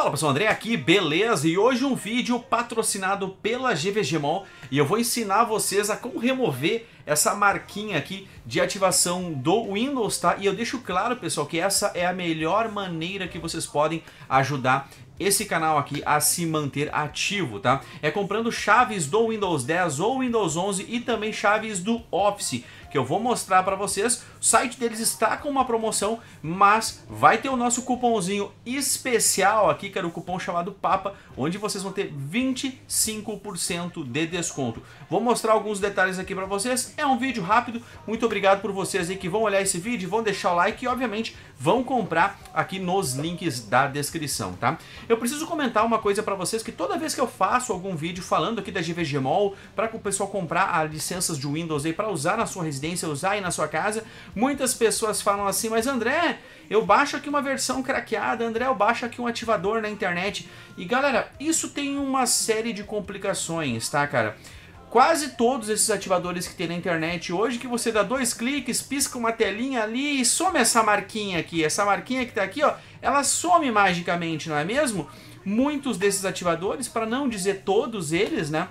Fala pessoal, André aqui, beleza? E hoje um vídeo patrocinado pela GVGMOL e eu vou ensinar vocês a como remover essa marquinha aqui de ativação do Windows, tá? E eu deixo claro, pessoal, que essa é a melhor maneira que vocês podem ajudar esse canal aqui a se manter ativo, tá? É comprando chaves do Windows 10 ou Windows 11 e também chaves do Office que eu vou mostrar para vocês. O site deles está com uma promoção, mas vai ter o nosso cupomzinho especial aqui, que era o cupom chamado PAPA, onde vocês vão ter 25% de desconto. Vou mostrar alguns detalhes aqui para vocês. É um vídeo rápido. Muito obrigado por vocês aí que vão olhar esse vídeo, vão deixar o like e, obviamente, vão comprar aqui nos links da descrição, tá? Eu preciso comentar uma coisa para vocês, que toda vez que eu faço algum vídeo falando aqui da GVGMOL, para o pessoal comprar as licenças de Windows aí para usar na sua residência, residência usar aí na sua casa. Muitas pessoas falam assim, mas André, eu baixo aqui uma versão craqueada, André, eu baixo aqui um ativador na internet. E galera, isso tem uma série de complicações, tá, cara? Quase todos esses ativadores que tem na internet hoje, que você dá dois cliques, pisca uma telinha ali e some essa marquinha aqui. Essa marquinha que tá aqui, ó, ela some magicamente, não é mesmo? Muitos desses ativadores, para não dizer todos eles, né?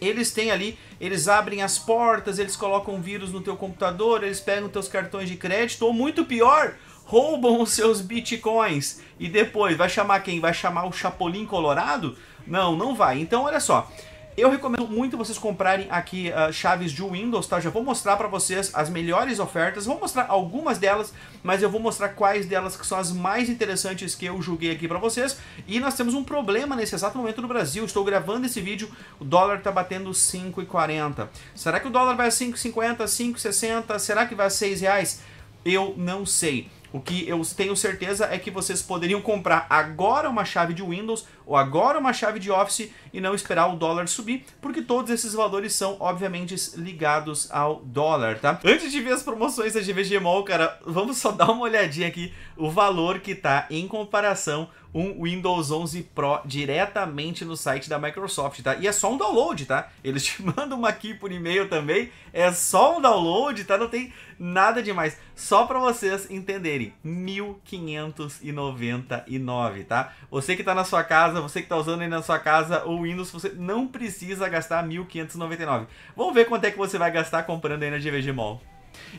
eles têm ali, eles abrem as portas, eles colocam vírus no teu computador, eles pegam teus cartões de crédito, ou muito pior, roubam os seus bitcoins. E depois, vai chamar quem? Vai chamar o Chapolin Colorado? Não, não vai. Então, olha só. Eu recomendo muito vocês comprarem aqui uh, chaves de Windows, tá? Já vou mostrar para vocês as melhores ofertas, vou mostrar algumas delas, mas eu vou mostrar quais delas que são as mais interessantes que eu julguei aqui para vocês. E nós temos um problema nesse exato momento no Brasil, estou gravando esse vídeo, o dólar tá batendo 5,40. Será que o dólar vai a 5,50, 5,60? Será que vai a 6 reais? Eu não sei. O que eu tenho certeza é que vocês poderiam comprar agora uma chave de Windows ou agora uma chave de Office e não esperar o dólar subir, porque todos esses valores são, obviamente, ligados ao dólar, tá? Antes de ver as promoções da GVG Mall, cara, vamos só dar uma olhadinha aqui o valor que tá em comparação um Windows 11 Pro diretamente no site da Microsoft, tá? E é só um download, tá? Eles te mandam uma aqui por e-mail também, é só um download, tá? Não tem nada demais. Só para vocês entenderem, 1599, tá? Você que tá na sua casa, você que tá usando aí na sua casa o Windows, você não precisa gastar 1599. Vamos ver quanto é que você vai gastar comprando aí na GVG Mall.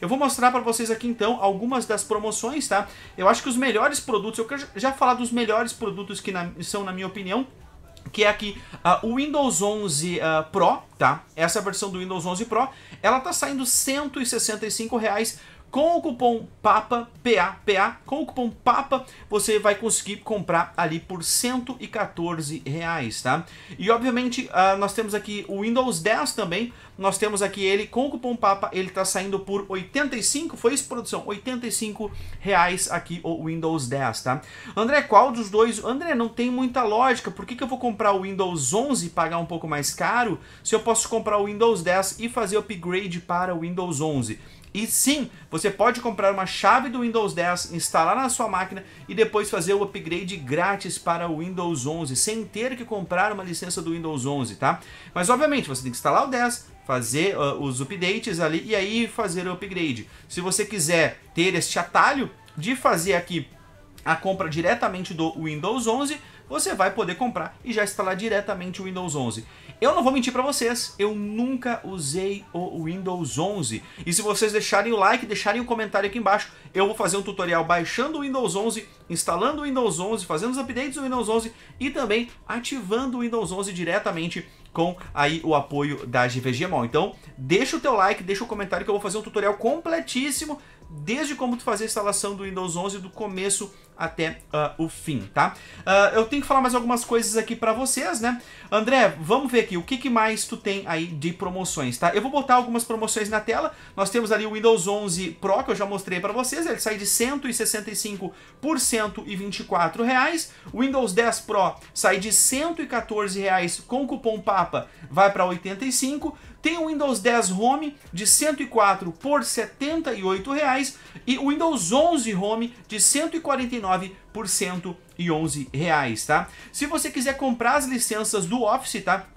Eu vou mostrar para vocês aqui então algumas das promoções, tá? Eu acho que os melhores produtos, eu quero já falar dos melhores produtos que na, são, na minha opinião, que é aqui uh, o Windows 11 uh, Pro, tá? Essa versão do Windows 11 Pro, ela tá saindo 165 reais com o cupom PAPA, PA, PA, com o cupom PAPA, você vai conseguir comprar ali por 114 reais, tá? E obviamente uh, nós temos aqui o Windows 10 também, nós temos aqui ele com o cupom PAPA, ele tá saindo por 85, foi isso produção, 85 reais aqui o Windows 10, tá? André, qual dos dois? André, não tem muita lógica, por que, que eu vou comprar o Windows 11 e pagar um pouco mais caro, se eu posso comprar o Windows 10 e fazer upgrade para o Windows 11? E sim, você pode comprar uma chave do Windows 10, instalar na sua máquina e depois fazer o upgrade grátis para o Windows 11, sem ter que comprar uma licença do Windows 11, tá? Mas obviamente você tem que instalar o 10, fazer uh, os updates ali e aí fazer o upgrade. Se você quiser ter este atalho de fazer aqui a compra diretamente do Windows 11, você vai poder comprar e já instalar diretamente o Windows 11. Eu não vou mentir para vocês, eu nunca usei o Windows 11. E se vocês deixarem o like, deixarem o comentário aqui embaixo, eu vou fazer um tutorial baixando o Windows 11, instalando o Windows 11, fazendo os updates do Windows 11 e também ativando o Windows 11 diretamente com aí o apoio da GVGMOL. Então, deixa o teu like, deixa o comentário que eu vou fazer um tutorial completíssimo desde como tu fazer a instalação do Windows 11 do começo até uh, o fim, tá? Uh, eu tenho que falar mais algumas coisas aqui para vocês, né? André, vamos ver aqui, o que, que mais tu tem aí de promoções, tá? Eu vou botar algumas promoções na tela, nós temos ali o Windows 11 Pro, que eu já mostrei para vocês, ele sai de 165 por 124 reais, o Windows 10 Pro sai de 114 reais com cupom PAPA, vai para 85 tem o Windows 10 Home de 104 por 78 reais e o Windows 11 Home de 149 por 111 reais, tá? Se você quiser comprar as licenças do Office, tá?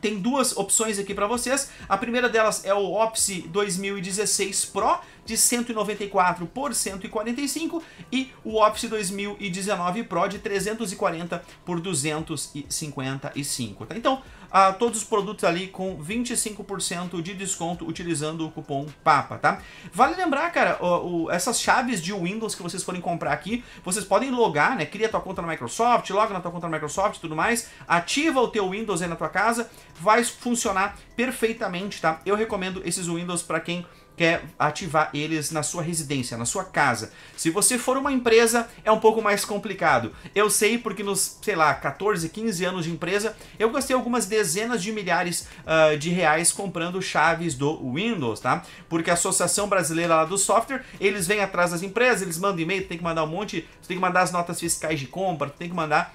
Tem duas opções aqui para vocês. A primeira delas é o Office 2016 Pro, de 194 por 145 e o Office 2019 Pro de 340 por 255, tá? Então, a todos os produtos ali com 25% de desconto utilizando o cupom PAPA, tá? Vale lembrar, cara, o, o, essas chaves de Windows que vocês forem comprar aqui, vocês podem logar, né? Cria tua conta na Microsoft, loga na tua conta na Microsoft e tudo mais, ativa o teu Windows aí na tua casa, vai funcionar perfeitamente, tá? Eu recomendo esses Windows para quem quer ativar eles na sua residência, na sua casa. Se você for uma empresa, é um pouco mais complicado. Eu sei porque nos, sei lá, 14, 15 anos de empresa, eu gastei algumas dezenas de milhares uh, de reais comprando chaves do Windows, tá? Porque a Associação Brasileira do Software, eles vêm atrás das empresas, eles mandam e-mail, tem que mandar um monte, tem que mandar as notas fiscais de compra, tem que mandar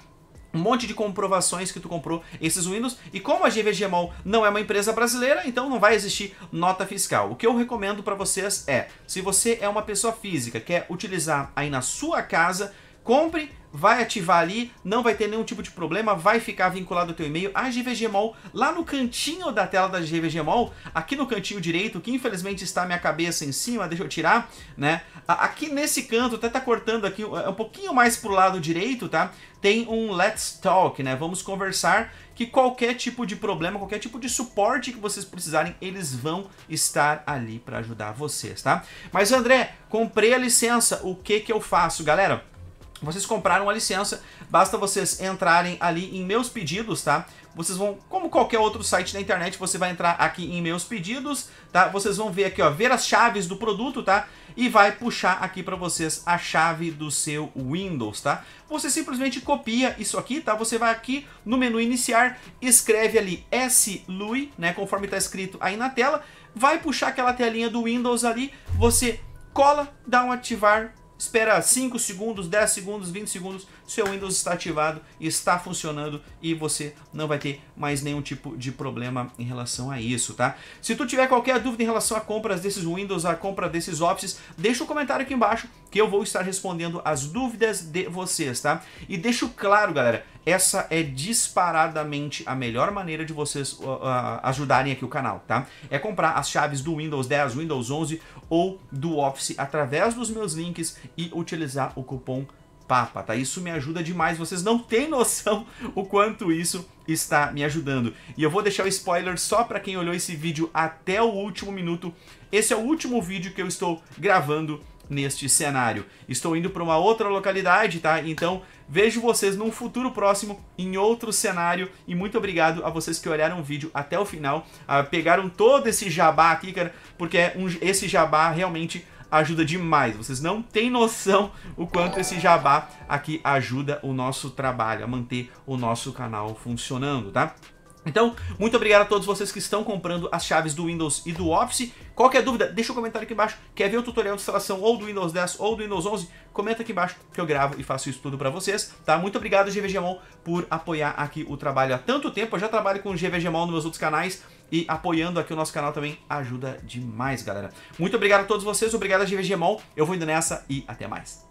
um monte de comprovações que tu comprou esses Windows. E como a GVG Mall não é uma empresa brasileira, então não vai existir nota fiscal. O que eu recomendo para vocês é, se você é uma pessoa física, quer utilizar aí na sua casa, compre vai ativar ali, não vai ter nenhum tipo de problema, vai ficar vinculado ao teu e-mail. A GVG Mall, lá no cantinho da tela da GVG Mall, aqui no cantinho direito, que infelizmente está minha cabeça em cima, deixa eu tirar, né? Aqui nesse canto, até tá cortando aqui, é um pouquinho mais pro lado direito, tá? Tem um Let's Talk, né? Vamos conversar, que qualquer tipo de problema, qualquer tipo de suporte que vocês precisarem, eles vão estar ali para ajudar vocês, tá? Mas André, comprei a licença, o que que eu faço, galera? Vocês compraram a licença, basta vocês entrarem ali em meus pedidos, tá? Vocês vão, como qualquer outro site da internet, você vai entrar aqui em meus pedidos, tá? Vocês vão ver aqui, ó, ver as chaves do produto, tá? E vai puxar aqui para vocês a chave do seu Windows, tá? Você simplesmente copia isso aqui, tá? Você vai aqui no menu iniciar, escreve ali SLUI, né? Conforme está escrito aí na tela, vai puxar aquela telinha do Windows ali, você cola, dá um ativar, espera 5 segundos, 10 segundos, 20 segundos, seu Windows está ativado, está funcionando e você não vai ter mais nenhum tipo de problema em relação a isso, tá? Se tu tiver qualquer dúvida em relação a compras desses Windows, a compra desses Offices, deixa um comentário aqui embaixo que eu vou estar respondendo as dúvidas de vocês, tá? E deixo claro, galera, essa é disparadamente a melhor maneira de vocês uh, uh, ajudarem aqui o canal, tá? É comprar as chaves do Windows 10, Windows 11 ou do Office através dos meus links e utilizar o cupom PAPA, tá? Isso me ajuda demais, vocês não têm noção o quanto isso está me ajudando. E eu vou deixar o spoiler só para quem olhou esse vídeo até o último minuto. Esse é o último vídeo que eu estou gravando neste cenário. Estou indo para uma outra localidade, tá? Então vejo vocês num futuro próximo em outro cenário e muito obrigado a vocês que olharam o vídeo até o final, pegaram todo esse jabá aqui, cara, porque é um, esse jabá realmente ajuda demais. Vocês não têm noção o quanto esse jabá aqui ajuda o nosso trabalho, a manter o nosso canal funcionando, tá? Então, muito obrigado a todos vocês que estão comprando as chaves do Windows e do Office. Qualquer dúvida, deixa um comentário aqui embaixo. Quer ver o tutorial de instalação ou do Windows 10 ou do Windows 11? Comenta aqui embaixo que eu gravo e faço isso tudo para vocês, tá? Muito obrigado, GVGMOL, por apoiar aqui o trabalho há tanto tempo. Eu já trabalho com GVGMOL nos meus outros canais e apoiando aqui o nosso canal também ajuda demais, galera. Muito obrigado a todos vocês, obrigado a GVGMOL. Eu vou indo nessa e até mais.